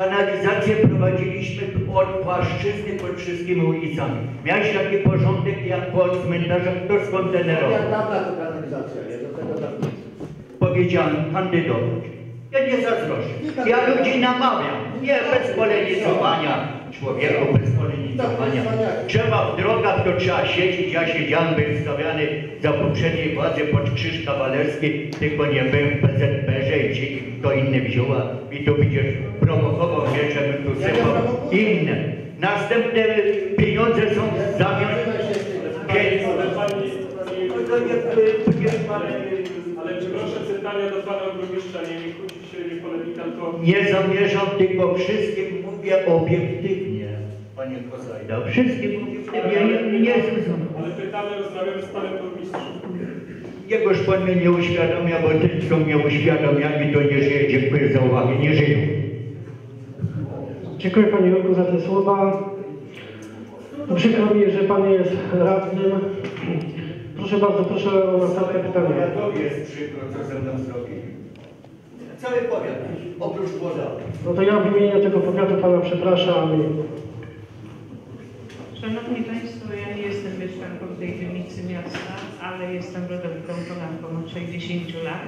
Kanalizację prowadziliśmy od płaszczyzny pod wszystkimi ulicami. Miałeś taki porządek jak po cmentarzach, to skontenerował. Jak dawna to kanalizacja jest, do tego tak Powiedziałem kandydować. Ja nie zazdroszczę. Ja ludzi namawiam. Nie bez polenizowania. Człowieku bez polenizowania. Trzeba w drogach, to trzeba siedzieć. Ja siedziałem, był stawiany za poprzedniej władzy pod krzyż kawalerski, tylko nie byłem w PZPR-ze i ci kto inny wzięła i tu będziesz prowokował mnie, żebym tu sypał inne. Następne pieniądze są zamiast... Ale No to proszę pytania do pana burmistrza, nie, nie nie polemika, to Nie zamierzam tylko wszystkim mówię obiektywnie, panie Kozajda. Wszystkim ja nie, zrozumiem. ale pytamy, rozmawiamy z panem burmistrzem. Jegoż pan mnie nie uświadamia, bo tylko mnie uświadamiami to nie żyje. Dziękuję za uwagę, nie żyję. Dziękuję Panie Jurku za te słowa. Przykro mi, że Pan jest radnym. Proszę bardzo, proszę o następne pytanie. Powiatowi jest przykro, co ze mną zrobili. Cały powiat, oprócz Włodarza. No to ja w imieniu tego powiatu Pana przepraszam. Szanowni Państwo, ja nie jestem mieszkanką tej dzielnicy miasta, ale jestem rodowitą Polanką od 60 lat.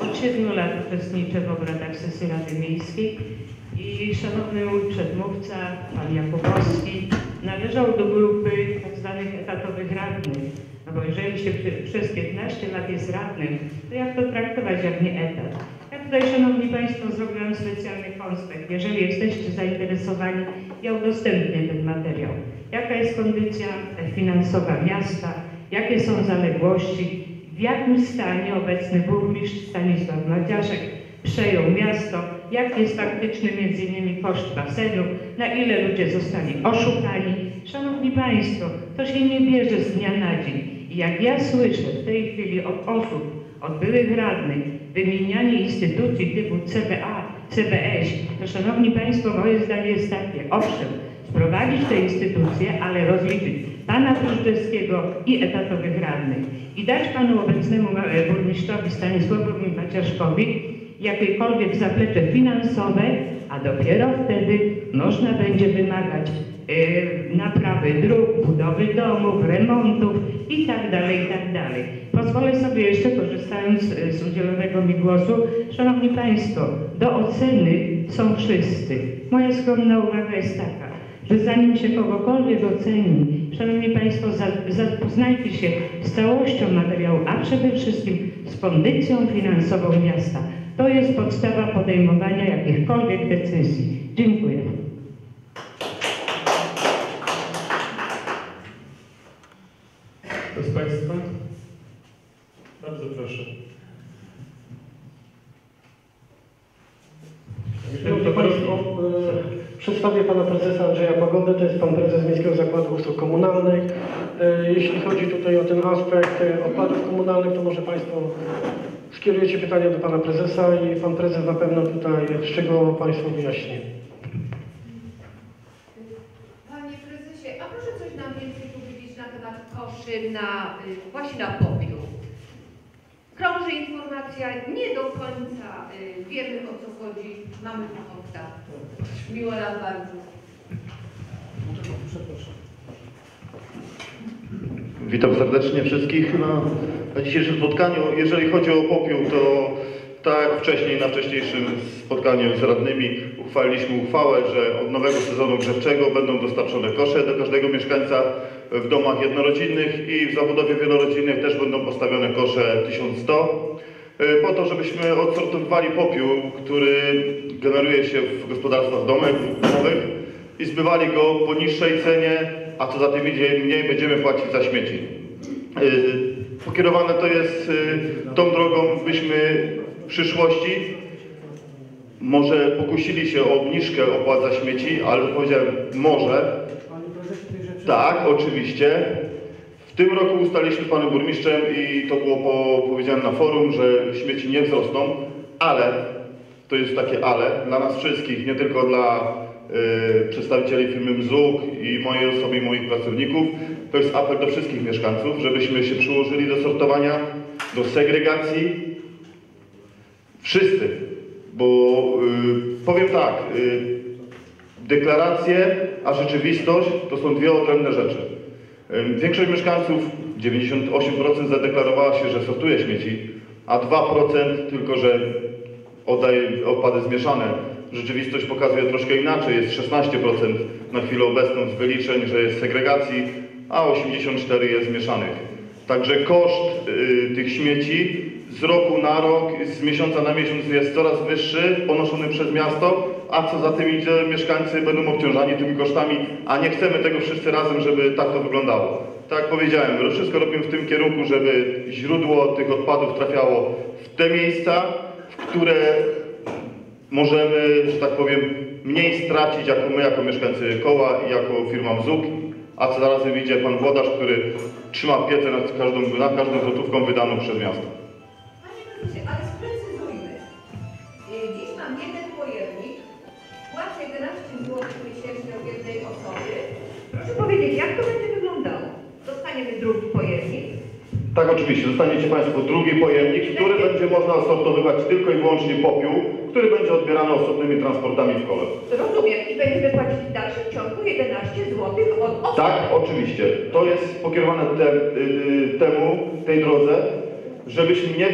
Od 7 lat uczestniczę w obradach sesji Rady Miejskiej i szanowny mój przedmówca, pan Jakubowski, należał do grupy tzw. etatowych radnych. No bo jeżeli się przez 15 lat jest radnym, to jak to traktować jak nie etat? Ja tutaj, Szanowni Państwo, zrobiłam specjalny konspekt. Jeżeli jesteście zainteresowani, ja udostępnię ten materiał. Jaka jest kondycja finansowa miasta, jakie są zaległości, w jakim stanie obecny burmistrz Stanisław Madziaszek przejął miasto, jaki jest faktyczny między innymi koszt basenu, na ile ludzie zostali oszukani. Szanowni Państwo, to się nie bierze z dnia na dzień. I jak ja słyszę w tej chwili od osób, od byłych radnych, wymienianie instytucji typu CBA, CBS, to Szanowni Państwo, moje zdanie jest takie, owszem, sprowadzić te instytucje, ale rozliczyć pana Pruszczewskiego i etatowych radnych. I dać panu obecnemu e, burmistrzowi Stanisławowi Maciaszkowi jakiekolwiek zaplecze finansowe, a dopiero wtedy można będzie wymagać naprawy dróg, budowy domów, remontów i tak dalej, i tak. Pozwolę sobie jeszcze, korzystając e, z udzielonego mi głosu, Szanowni Państwo, do oceny są wszyscy. Moja skromna uwaga jest taka, że zanim się kogokolwiek oceni, Szanowni Państwo, za- zapoznajcie się z całością materiału, a przede wszystkim z kondycją finansową miasta. To jest podstawa podejmowania jakichkolwiek decyzji. Dziękuję. Kto z Państwa? Bardzo proszę. Szanowni Państwo, e, przedstawię Pana Prezesa Andrzeja Pagodę, to jest Pan Prezes Miejskiego Zakładu Usług Komunalnych. E, Jeśli chodzi tutaj o ten aspekt e, odpadów komunalnych, to może Państwo skierujecie pytania do Pana Prezesa i Pan Prezes na pewno tutaj szczegółowo Państwu wyjaśni. Panie prezesie, a proszę coś nam więcej powiedzieć na temat koszy na, y, właśnie na popiół. Krąży informacja, nie do końca y, wiemy o co chodzi, mamy fakta. Miło nam bardzo. Witam serdecznie wszystkich na, na dzisiejszym spotkaniu. Jeżeli chodzi o popiół, to tak jak wcześniej na wcześniejszym spotkaniu z radnymi uchwaliliśmy uchwałę, że od nowego sezonu grzewczego będą dostarczone kosze do każdego mieszkańca w domach jednorodzinnych i w zabudowie wielorodzinnych też będą postawione kosze 1100 y, po to, żebyśmy odsortowywali popiół, który generuje się w gospodarstwach domowych i zbywali go po niższej cenie, a co za tym idzie, mniej będziemy płacić za śmieci. Yy, Pokierowane to jest yy, tą drogą, byśmy w przyszłości może pokusili się o obniżkę opłat za śmieci, ale powiedziałem może, tak, oczywiście. W tym roku ustaliliśmy z panem burmistrzem i to było po, powiedziane na forum, że śmieci nie wzrosną, ale, to jest takie ale, dla nas wszystkich, nie tylko dla y, przedstawicieli firmy Mzuk i mojej osoby i moich pracowników, to jest apel do wszystkich mieszkańców, żebyśmy się przyłożyli do sortowania, do segregacji. Wszyscy, Bo y, powiem tak, y, deklaracje a rzeczywistość to są dwie odrębne rzeczy. Większość mieszkańców, 98% zadeklarowała się, że sortuje śmieci, a 2% tylko, że oddaje odpady zmieszane. Rzeczywistość pokazuje troszkę inaczej. Jest 16% na chwilę obecną z wyliczeń, że jest segregacji, a 84% jest mieszanych. Także koszt y, tych śmieci z roku na rok, z miesiąca na miesiąc jest coraz wyższy, ponoszony przez miasto, a co za tym idzie, mieszkańcy będą obciążani tymi kosztami, a nie chcemy tego wszyscy razem, żeby tak to wyglądało. Tak jak powiedziałem, wszystko robimy w tym kierunku, żeby źródło tych odpadów trafiało w te miejsca, w które możemy, że tak powiem, mniej stracić jako my, jako mieszkańcy koła i jako firma Mzuk, a co zarazem idzie pan włodarz, który trzyma piecę nad każdą, nad każdą wydaną przez miasto. Ale sprecyzujmy. Y, Dziś mam jeden pojemnik, płacę 11 zł miesięcznie od jednej osoby. Proszę powiedzieć, jak to będzie wyglądało? Dostaniemy drugi pojemnik. Tak, oczywiście. Dostaniecie Państwo drugi pojemnik, który będzie można sortowywać tylko i wyłącznie popiół, który będzie odbierany osobnymi transportami w kole. Rozumiem i będziemy płacić w dalszym ciągu 11 zł od osoby. Tak, oczywiście. To jest pokierowane te, y, y, temu, tej drodze, żebyśmy nie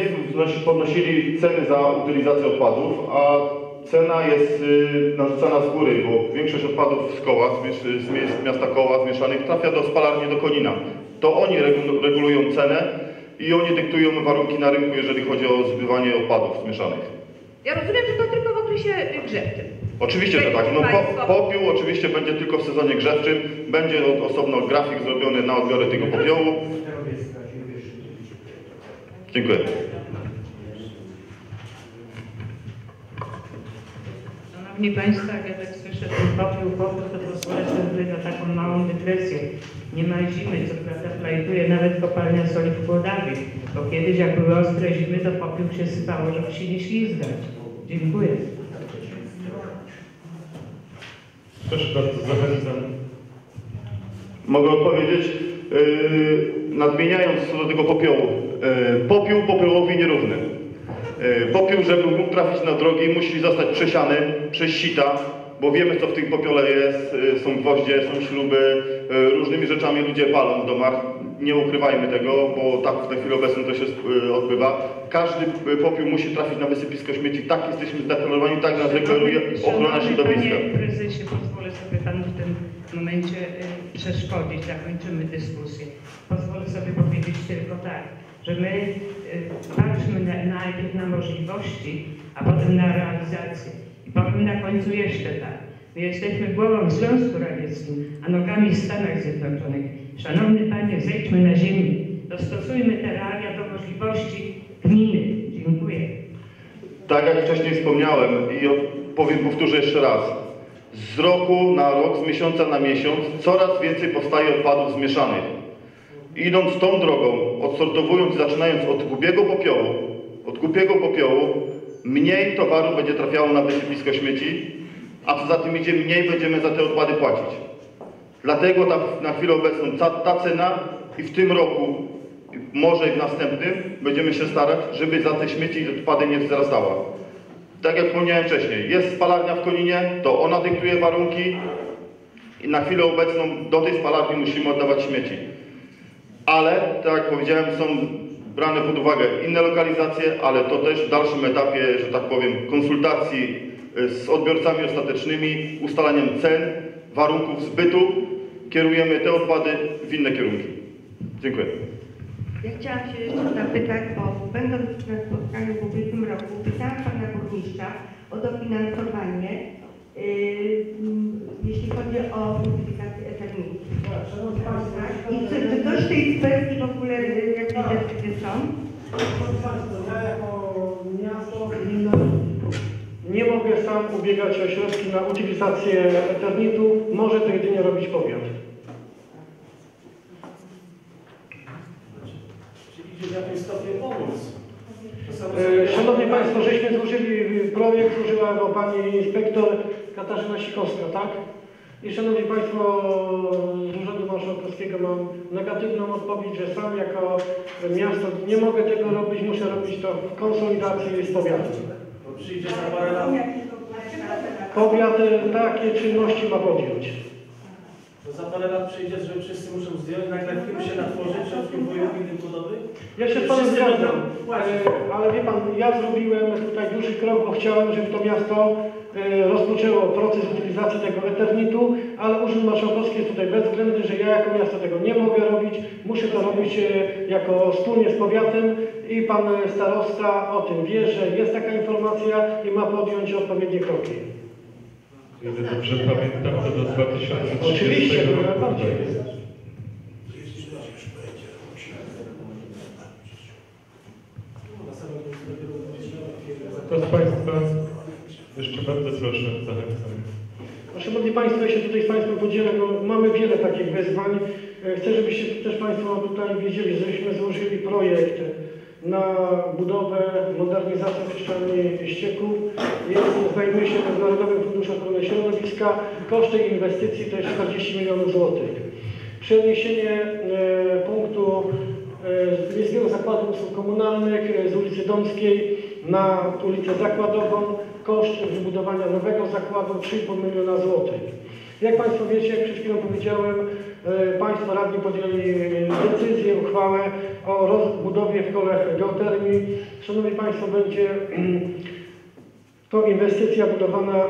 podnosili ceny za utylizację odpadów, a cena jest y, narzucana z góry, bo większość odpadów z koła, z, miasta koła zmieszanych trafia do spalarni do Konina. To oni regu- regulują cenę i oni dyktują warunki na rynku, jeżeli chodzi o zbywanie odpadów zmieszanych. Ja rozumiem, że to tylko w okresie grzewczym. Oczywiście, że tak. No, po, popiół oczywiście będzie tylko w sezonie grzewczym. Będzie osobno grafik zrobiony na odbiory tego popiołu. Dziękuję. Szanowni Państwo, jak ja tak słyszę ten popiół, popiół, to pozwolę sobie na taką małą dygresję. Nie ma zimy, co prawda plajduje nawet kopalnia soli w Kłodawie, bo kiedyś jak były ostre zimy, to popiół się sypało, żeby się nie ślizgać. Dziękuję. Proszę bardzo, zachęcam. Mogę odpowiedzieć, yy, nadmieniając co do tego popiołu. Yy, popiół popiołowi nierówny. Yy, popiół, żeby mógł trafić na drogi, musi zostać przesiany przez sita, bo wiemy co w tym popiole jest. Yy, są gwoździe, są śruby, różnymi rzeczami ludzie palą w domach. Nie ukrywajmy tego, bo tak na chwilę obecną to się odbywa. Każdy popiół musi trafić na wysypisko śmieci. Tak jesteśmy zdeklarowani, tak nas deklaruje ochrona środowiska. Panie prezesie, pozwolę sobie panu w tym momencie przeszkodzić, zakończymy dyskusję. Pozwolę sobie powiedzieć tylko tak, że my y, patrzmy na, najpierw na możliwości, a potem na realizację. I powiem na końcu jeszcze tak. My jesteśmy głową Związku Radzieckim, a nogami w Stanach Zjednoczonych. Szanowny Panie, zejdźmy na ziemię. Dostosujmy te realia do możliwości gminy. Dziękuję. Tak jak wcześniej wspomniałem i powiem, powtórzę jeszcze raz. Z roku na rok, z miesiąca na miesiąc coraz więcej powstaje odpadów zmieszanych. Idąc tą drogą, odsortowując, zaczynając od głupiego popiołu, od głupiego popiołu, mniej towaru będzie trafiało na wysypisko śmieci, a co za tym idzie, mniej będziemy za te odpady płacić. Dlatego ta, na chwilę obecną ta, ta cena i w tym roku, może i w następnym, będziemy się starać, żeby za te śmieci i odpady nie wzrastała. Tak jak wspomniałem wcześniej, jest spalarnia w Koninie, to ona dyktuje warunki i na chwilę obecną do tej spalarni musimy oddawać śmieci. Ale, tak jak powiedziałem, są brane pod uwagę inne lokalizacje, ale to też w dalszym etapie, że tak powiem, konsultacji y, z odbiorcami ostatecznymi, ustalaniem cen, warunków zbytu, kierujemy te odpady w inne kierunki. Dziękuję. Ja chciałam się jeszcze zapytać, bo będąc na spotkaniu w ubiegłym roku, pytałam pana burmistrza o dofinansowanie, yy, jeśli chodzi o utylizację eterników. I czy, czy coś w tej kwestii w ogóle yy, jakieś Państwa, ja jako miasto, gmina nie mogę sam ubiegać się o środki na utylizację eternitu. Może to jedynie robić powiat. Czyli idzie w jakimś stopniu pomóc. E, Szanowni Państwo, żeśmy złożyli projekt, złożyła go Pani Inspektor Katarzyna Sikowska, tak? I Szanowni Państwo, Marszałkowskiego mam negatywną odpowiedź, że sam jako miasto nie mogę tego robić, muszę robić to w konsolidacji z powiatem. przyjdzie za parę lat. Powiat e, takie czynności ma podjąć. To za parę lat przyjdzie, że wszyscy muszą zdjąć, nagle film się natworzy, czy odpływają innym budowy? Ja się z Panem zgadzam. E, ale wie Pan, ja zrobiłem tutaj duży krok, bo chciałem, żeby to miasto e, rozpoczęło proces utylizacji tego eternitu, ale Urząd Marszałkowski jest tutaj bezwzględny, że ja jako miasto tego nie mogę robić, muszę to robić e, jako wspólnie z powiatem i Pan starosta o tym wie, że jest taka informacja i ma podjąć odpowiednie kroki. Ile dobrze pamiętam, to do 2030 Oczywiście, roku. najbardziej. Na samym końcu dopiero będzie miała firmę. To z Państwa jeszcze bardzo proszę, Państwo, ja się tutaj z Państwem podzielę, bo mamy wiele takich wyzwań. E, Chcę, żebyście też Państwo tutaj wiedzieli, żeśmy złożyli projekt na budowę, modernizację przestrzeni ścieków. Jest, znajduje się w Narodowym Funduszu Ochrony Środowiska. Koszty inwestycji to jest 40 milionów złotych. Przeniesienie e, punktu e, Miejskiego Zakładu Usług Komunalnych z ulicy Domskiej na ulicę Zakładową. Koszt wybudowania nowego zakładu 3,5 miliona złotych. Jak Państwo wiecie, jak przed chwilą powiedziałem, e, Państwo radni podjęli e, decyzję, uchwałę o rozbudowie w kolach geotermii. Szanowni Państwo, będzie to inwestycja budowana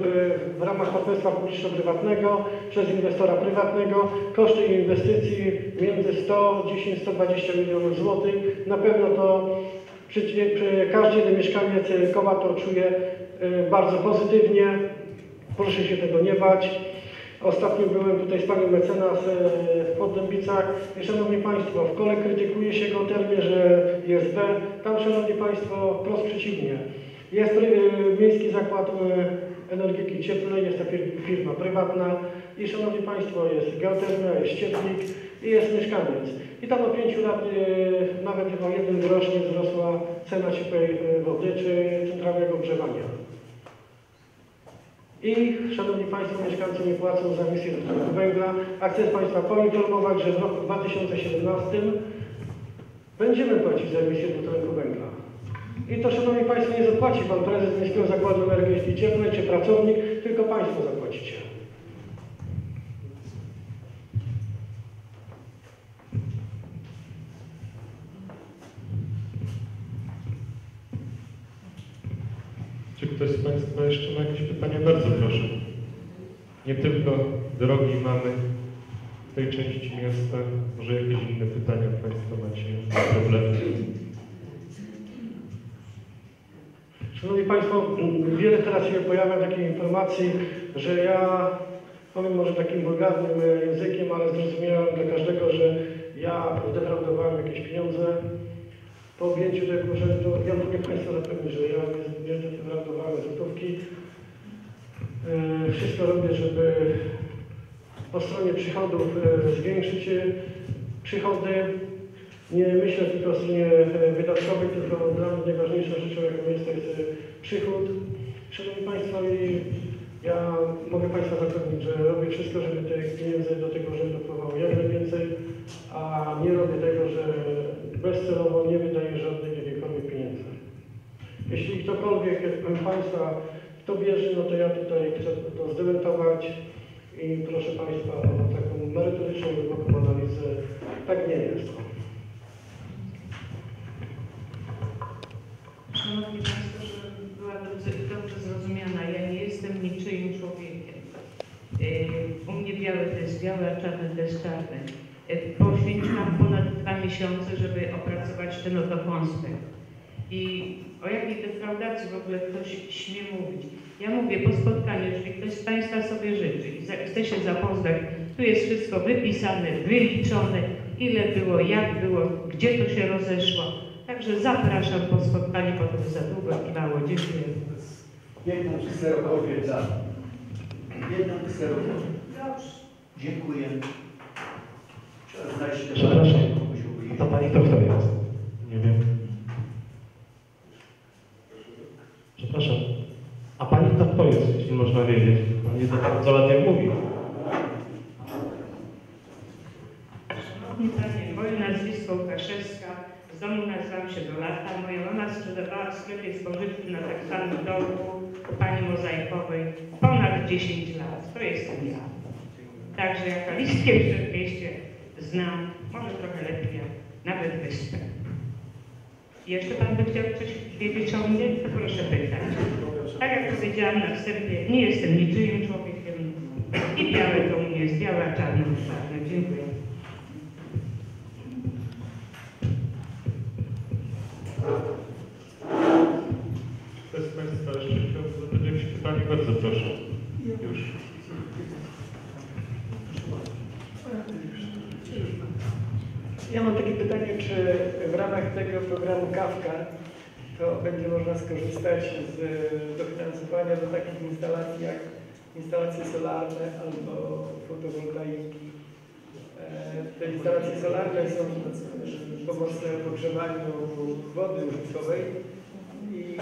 w, w ramach partnerstwa publiczno-prywatnego przez inwestora prywatnego. Koszty inwestycji między 110-120 milionów złotych. Na pewno to każdy jeden mieszkaniec koła to czuje e, bardzo pozytywnie. Proszę się tego nie bać. Ostatnio byłem tutaj z panią mecenas e, w Poddębicach. I, Szanowni Państwo, w kole krytykuje się geotermię, że jest B. Tam, Szanowni Państwo, wprost przeciwnie. Jest e, Miejski Zakład e, Energetyki Cieplnej, jest fir- firma prywatna i Szanowni Państwo jest geotermia, jest cieplik i jest mieszkaniec. I tam od pięciu lat e, nawet o jeden grosz nie wzrosła cena ciepłej e, wody czy centralnego ogrzewania. I, Szanowni Państwo, mieszkańcy nie płacą za emisję dwutlenku węgla, a chcę Państwa poinformować, że w roku 2017 będziemy płacić za emisję dwutlenku węgla. I to, Szanowni Państwo, nie zapłaci Pan Prezes Miejskiego Zakładu Energetyki Cieplnej czy pracownik, tylko Państwo zapłacicie. Jeszcze ma jakieś pytania? Bardzo proszę. Nie tylko drogi mamy w tej części miasta. Może jakieś inne pytania Państwo macie, problemy? Szanowni Państwo, wiele teraz się pojawia takiej informacji, że ja powiem może takim wulgarnym e, językiem, ale zrozumiałem dla każdego, że ja zdefraudowałem jakieś pieniądze. Po objęciu tego urzędu, ja mogę Państwa zapewnić, że ja nie, zdefraudowałem złotówki. E, Wszystko robię, żeby po stronie przychodów e, zwiększyć przychody. Nie myślę tylko o stronie e, wydatkowej, tylko dla mnie najważniejszą rzeczą, jaką jest, to jest przychód. Szanowni Państwo, ja mogę Państwa zapewnić, że robię wszystko, żeby tych pieniędzy do tego urzędu wpływało jak najwięcej, a nie robię tego, że bezcelowo nie wydaję żadnych jakichkolwiek pieniędzy. Jeśli ktokolwiek z Państwa w to wierzy, no to ja tutaj chcę to zdementować i proszę Państwa o taką merytoryczną, głęboką analizę. Tak nie jest. Szanowni Państwo, żeby była dobrze, zrozumiana, ja nie jestem niczyim człowiekiem. Yy, U mnie białe to jest białe, a czarne to jest czarne. Yy, Poświęciłam ponad dwa miesiące, żeby opracować ten oto konspekt. I o jakiej defraudacji w ogóle ktoś śmie mówić? Ja mówię po spotkaniu, jeżeli ktoś z Państwa sobie życzy i za- chce się zapoznać, tu jest wszystko wypisane, wyliczone, ile było, jak było, gdzie to się rozeszło. Także zapraszam po spotkaniu, bo to za długo trwało. Dziękuję. Jedną kserokopie za. Jedną kserokopię. Dziękuję. Przepraszam. To pani to kto jest? Nie wiem. Przepraszam. A pani to kto jest, jeśli można wiedzieć? Pani tak co ładnie mówi. Szanowni Panie, moje nazwisko Łukaszewska, domu nazywam się Dolata. Moja mama sprzedawała w sklepie spożywczym na tak samym dołku pani Mozaikowej ponad 10 lat. To jestem ja. Także jak Kaliskie Przedmieście znam, może trochę lepiej, nawet wyspę. Jeszcze Pan by chciał coś wiedzieć o mnie? To proszę pytać. Tak jak powiedziałam na wstępie, nie jestem niczyim człowiekiem. I białe to u mnie jest białe, a czarne to czarne. Dziękuję. Ja mam takie pytanie, czy w ramach tego programu Kawka to będzie można skorzystać z dofinansowania do takich instalacji jak instalacje solarne albo fotowoltaiki. E, Te instalacje solarne są e, pomocne w ogrzewaniu wody użytkowej i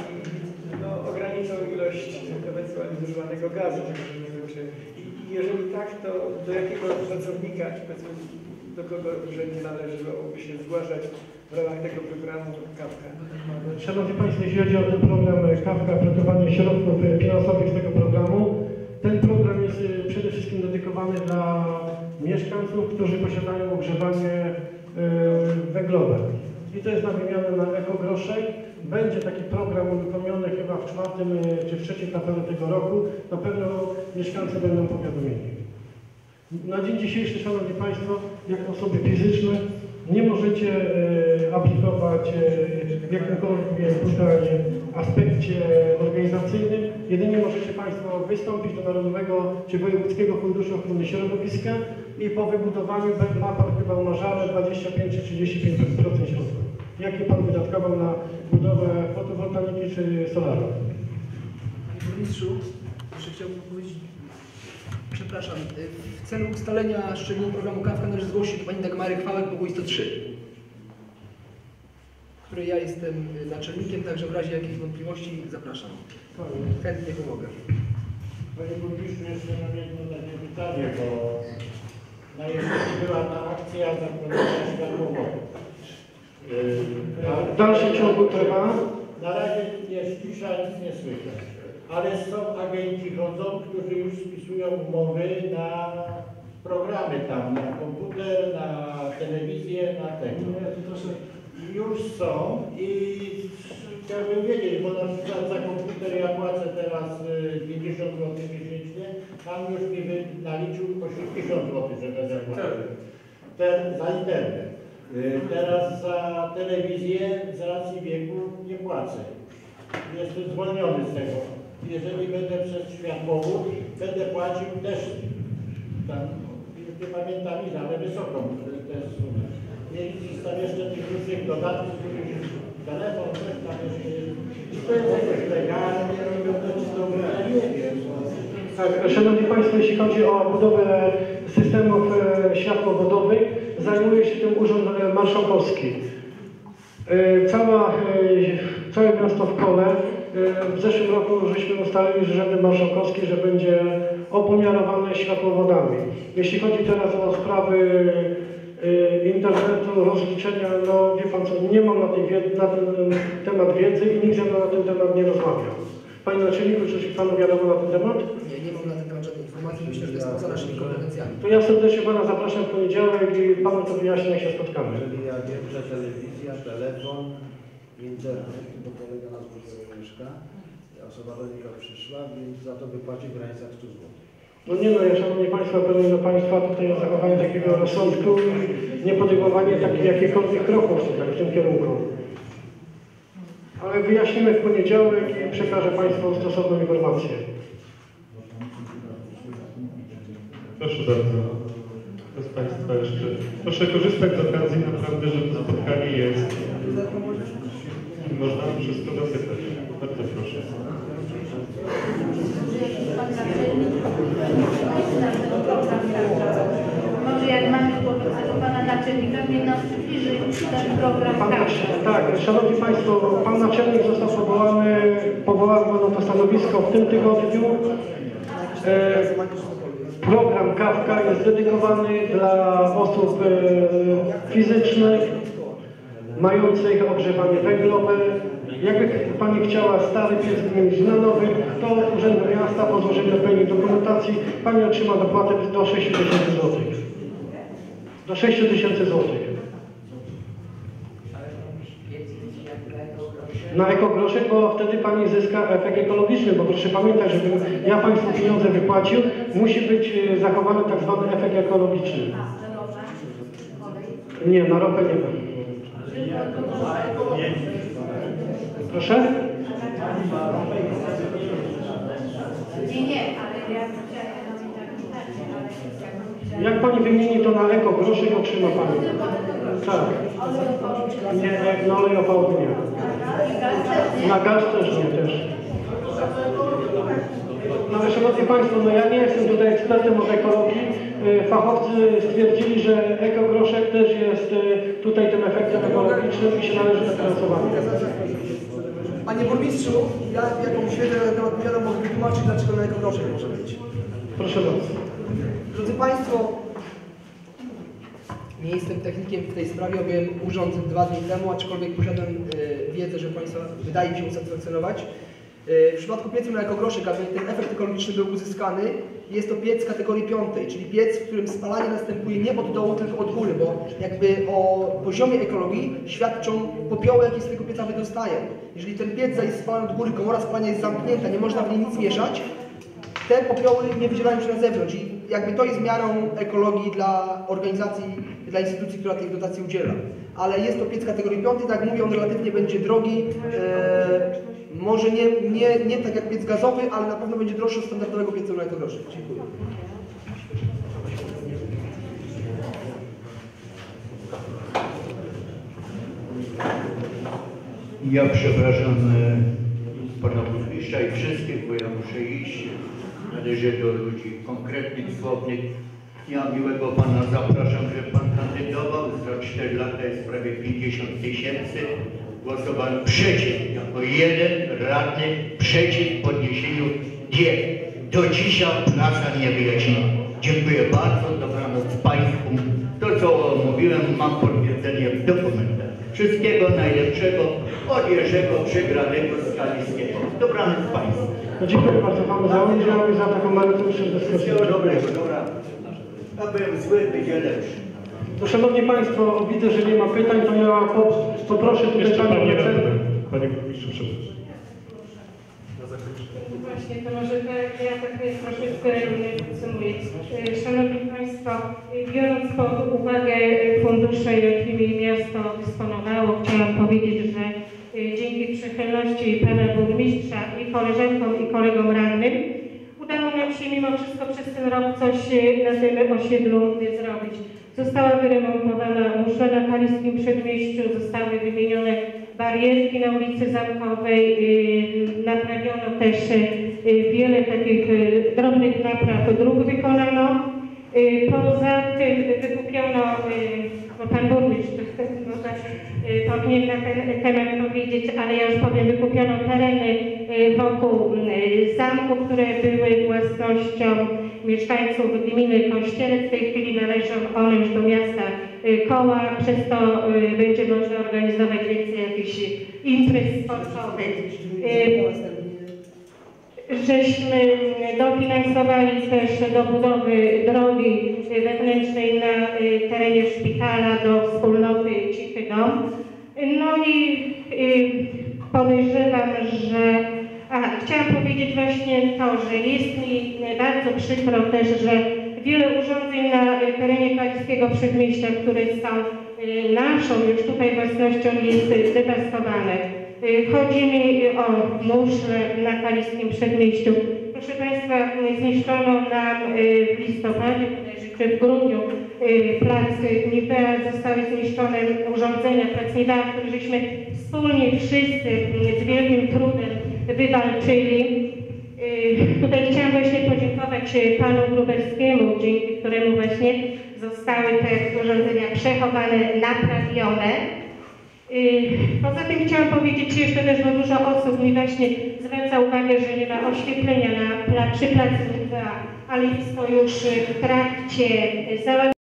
no, ograniczą ilość ewentualnie zużywanego gazu. także nie wiem, czy- jeżeli tak, to do jakiego pracownika, czy powiedzmy do kogo urzędnie należałoby się zgłaszać w ramach tego programu Kawka? Szanowni Państwo, jeśli chodzi o ten program Kawka, projektowanie środków e, finansowych z tego programu, ten program jest e, przede wszystkim dedykowany dla mieszkańców, którzy posiadają ogrzewanie e, węglowe. I to jest na wymianę na ekogroszek. Będzie taki program uruchomiony chyba w czwartym e, czy w trzecim kwartale tego roku. Na pewno mieszkańcy będą powiadomieni. Na dzień dzisiejszy, Szanowni Państwo, jako osoby fizyczne nie możecie e, aplikować e, w jakimkolwiek tutaj aspekcie organizacyjnym. Jedynie możecie Państwo wystąpić do Narodowego czy Wojewódzkiego Funduszu Ochrony Środowiska i po wybudowaniu be- ma Pan chyba umarzane 25 czy 35% środków. Jakie Pan wydatkował na budowę fotowoltaiki czy solarów? Panie Burmistrzu, jeszcze chciałbym powiedzieć, przepraszam, y, w celu ustalenia szczegółów programu KAWKA należy zgłosić do Pani Dagmary Chwałek pokój 103, której ja jestem y, naczelnikiem, także w razie jakichś wątpliwości zapraszam. Chętnie pomogę. Panie burmistrzu, jeszcze mam jedno takie pytanie, bo na jesieni była ta akcja zaproszenia światłowodu. W dalszym ciągu trwa. Na razie jest cisza, nic nie słychać. Ale są agenci chodzą, którzy już spisują umowy na programy tam, na komputer, na telewizję, na tego. Już są i chciałbym wiedzieć, bo na przykład za komputer ja płacę teraz y, 50 zł miesięcznie, pan już mi naliczył 80 zł, że będę płacił. Ten, za internet. Y, Teraz za telewizję z racji wieku nie płacę. Jestem zwolniony z tego. Jeżeli będę przez światłowód, będę płacił też tam, nie pamiętam ile, ale wysoką tę sumę. I tam jeszcze tych różnych dodatków, telefon, coś tam jeszcze jest. Czy to jest legalnie robione, czy to ja nie wiem. Tak, Szanowni Państwo, jeśli chodzi o budowę systemów e, światłowodowych, zajmuje się tym Urząd e, Marszałkowski. E, Cała, całe miasto w kole. W zeszłym roku żeśmy ustalili z Urzędem Marszałkowskim, że będzie opomiarowane światłowodami. Jeśli chodzi teraz o sprawy e, internetu, rozliczenia, no wie Pan co, nie mam na, tej, wiedzy- na ten temat wiedzy i nikt ze mną na ten temat nie rozmawiał. Panie Naczelniku, czy Panu wiadomo na ten temat? Nie, nie mam na ten temat żadnej informacji, myślę, że to jest poza naszymi kompetencjami. To ja serdecznie Pana zapraszam w poniedziałek i Panu to wyjaśnię, jak się spotkamy. Czyli ja wiem, że telewizja, telefon, internet, bo kolega nas w mieszka, osoba do niego przyszła, więc za to wypłaci w granicach 100 zł. No nie no, ja Szanowni Państwo apeluję do Państwa tutaj o zachowanie takiego rozsądku i nie podejmowanie takich jakichkolwiek kroków tutaj w tym kierunku. Ale wyjaśnimy w poniedziałek i przekażę Państwu stosowną informację. Proszę bardzo. Kto z Państwa jeszcze? Proszę korzystać z okazji naprawdę, że to spotkanie jest. Można wszystko zapytać. Bardzo proszę. Może jak mamy do pana naczelnika, niech nas przybliży ten program Pan, tak. Szanowni Państwo, Pan Naczelnik został powołany, powołano na to stanowisko w tym tygodniu. E, program Kawka jest dedykowany dla osób e, fizycznych. Mających ogrzewanie węglowe. Jakby Pani chciała stary piec wymienić na nowy, to od Urzędu Miasta po złożeniu odpowiedniej dokumentacji Pani otrzyma dopłatę do 6 tysięcy złotych. Do 6 tysięcy złotych. Na ekogroszek, bo wtedy Pani zyska efekt ekologiczny, bo proszę pamiętać, żebym ja Państwu pieniądze wypłacił, musi być e, zachowany tak zwany efekt ekologiczny. Nie, na ropę nie ma. Proszę? Nie, nie, ale ja Jak Pani wymieni to na ekogroszek, otrzyma Pani. Tak. Nie, nie, na olej opałowy nie. Na gaz też nie, też. Ale Szanowni Państwo, no ja nie jestem tutaj ekspertem od ekologii. Y, Fachowcy stwierdzili, że ekogroszek też jest y, tutaj tym efektem ekologicznym i się należy dofinansowanie. Panie burmistrzu, ja jakąś wiedzę na temat powiada mogę wytłumaczyć, dlaczego na ekogroszek może być. Proszę bardzo. Drodzy Państwo, nie jestem technikiem w tej sprawie, objąłem urząd dwa dni temu, aczkolwiek posiadam e, wiedzę, że Państwa wydaje mi się usatysfakcjonować. E, w przypadku piecu na ekogroszek, aby ten efekt ekologiczny był uzyskany, jest to piec kategorii piątej, czyli piec, w którym spalanie następuje nie od dołu, tylko od góry, bo jakby o poziomie ekologii świadczą popioły, jakie z tego pieca wydostają. Jeżeli ten piec jest spalany od góry, komora spalania jest zamknięta, nie można w niej nic mieszać, te popioły nie wydzielają się na zewnątrz i jakby to jest miarą ekologii dla organizacji, dla instytucji, która tej dotacji udziela. Ale jest to piec kategorii piątej, tak mówię, on relatywnie będzie drogi, e, może nie, nie, nie tak jak piec gazowy, ale na pewno będzie droższy od standardowego pieca ekogroszy. Dziękuję. Ja przepraszam e, pana burmistrza i wszystkich, bo ja muszę iść. Należę do ludzi konkretnych, słownych. Ja miłego pana zapraszam, że pan kandydował. Za 4 lata jest prawie 50 tysięcy. Głosowałem przeciw, jako jeden radny przeciw podniesieniu diet. Do dzisiaj prasa nie wyjaśniła. Dziękuję bardzo, dobranoc Państwu. To co mówiłem mam potwierdzenie w dokumentach. Wszystkiego najlepszego od Jerzego Przegranego z Kaliskiego. Dobranoc Państwu. No dziękuję bardzo Panu za udział i za taką merytoryczną dyskusję. Wszystkiego dobrego, dobra. Ja byłem zły, będzie lepszy. No, Szanowni Państwo, widzę, że nie ma pytań, to ja po- poproszę tutaj Jeszcze Panią Pani Recen- radny. Panie burmistrzu, przepraszam. Na zakończenie. Właśnie, to może tak, ja tak troszeczkę podsumuję. E, Szanowni Państwo, biorąc pod uwagę fundusze, jakimi miasto dysponowało, chciałam powiedzieć, że e, dzięki przychylności Pana Burmistrza i koleżankom i kolegom radnym udało nam się mimo wszystko przez ten rok coś e, na tym osiedlu zrobić. Została wyremontowana muszla na Kaliskim Przedmieściu, zostały wymienione barierki na ulicy Zamkowej, y, naprawiono też y, wiele takich y, drobnych napraw dróg wykonano. Poza tym wykupiono, bo Pan Burmistrz może y, powinien na ten temat powiedzieć, ale ja już powiem, wykupiono tereny y, wokół y, zamku, które były własnością mieszkańców gminy Kościelec. W tej chwili należą one już do miasta koła, przez to będzie można organizować więcej jakichś imprez sportowych. Żeśmy dofinansowali też do budowy drogi wewnętrznej na y, terenie szpitala do wspólnoty Cichy Dom. No i y, podejrzewam, że a, chciałam powiedzieć właśnie to, że jest mi bardzo przykro też, że wiele urządzeń na terenie Kaliskiego Przedmieścia, które są y, naszą już tutaj własnością jest zdewastowane. Y, Chodzi mi o muszle na Kaliskim Przedmieściu. Proszę Państwa, zniszczono nam y, w listopadzie, czy w grudniu y, plac Nivea, zostały zniszczone urządzenia plac Nivea, żeśmy wspólnie wszyscy y, z wielkim trudem wywalczyli. Y, Tutaj chciałam właśnie podziękować y, panu Gruberskiemu, dzięki któremu właśnie zostały te urządzenia przechowane, naprawione. Y, Poza tym chciałam powiedzieć jeszcze też, bo dużo osób mi właśnie zwraca uwagę, że nie ma oświetlenia na przy placu ale jest to już w trakcie y, załatwienia.